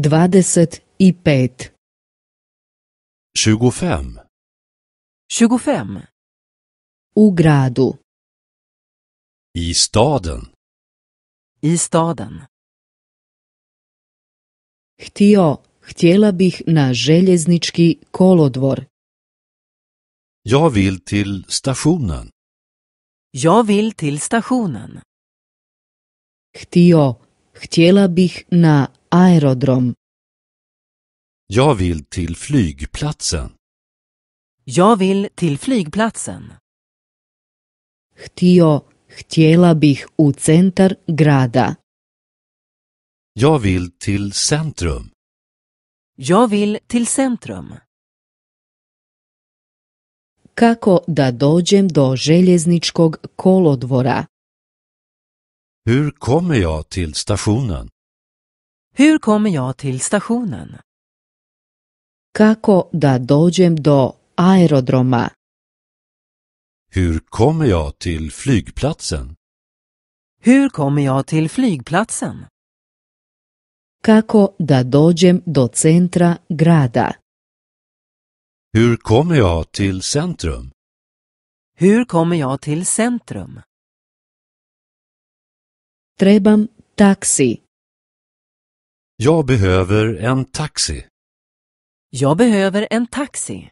25 25. 25. u gradu I staden. I staden. htio htjela bih na željeznički kolodvor Jag vill till stationen. Jag vill till stationen. htio htjela bih na aerodrom Jag vill till flygplatsen. Jag vill till flygplatsen. htio htjela bih u centar grada Jag vill till centrum. Jag vill till centrum. kako da dođem do željezničkog kolodvora Hur kommer jag till stationen? Hur kommer jag till stationen? kako da dođem do aerodroma Hur kommer jag till flygplatsen? Hur kommer jag till flygplatsen? kako da dođem do centra grada Hur kommer jag till centrum? Hur kommer jag till centrum? trebam taksi Jag behöver en taxi. Jag behöver en taxi.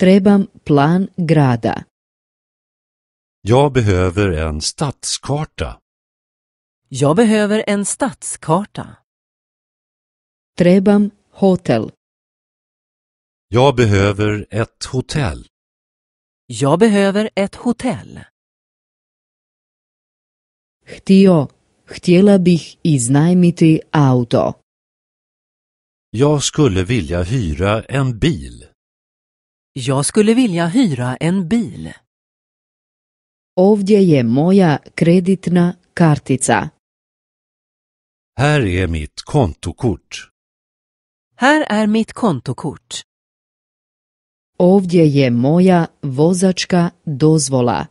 trebam plan grada Jag behöver en stadskarta. Jag behöver en stadskarta. trebam hotel Jag behöver ett hotell. Jag behöver ett hotell. htio htjela bih iznajmiti auto Jag skulle vilja hyra en bil. Jag skulle vilja hyra en bil. ovdje je moja kreditna kartica Här är mitt kontokort. Här är mitt kontokort. ovdje je moja vozačka dozvola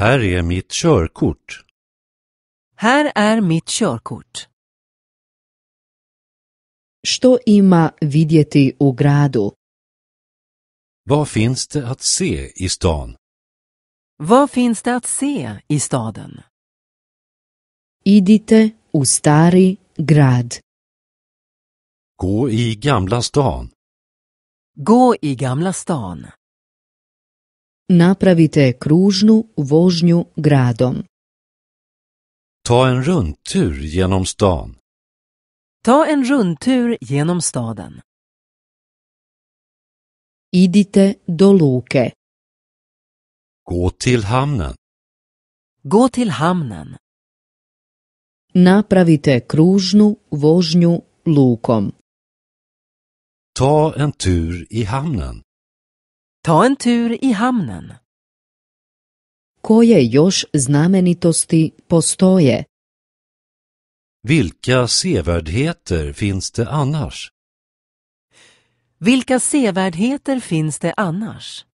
Här är mitt körkort. Här är mitt körkort. što ima vidjeti u gradu Vad finns det att se i stan? Vad finns det att se i staden? idite u stari grad Gå i Gamla stan. Gå i Gamla stan. napravite kružnu vožnju gradom Ta en rundtur genom stan. Ta en rundtur genom staden. idite do luke Gå till hamnen. Gå till hamnen. napravite kružnu vožnju lukom Ta en tur i hamnen. Ta en tur i hamnen. Koje još znamenitosti postoje Vilka sevärdheter finns det annars? Vilka sevärdheter finns det annars?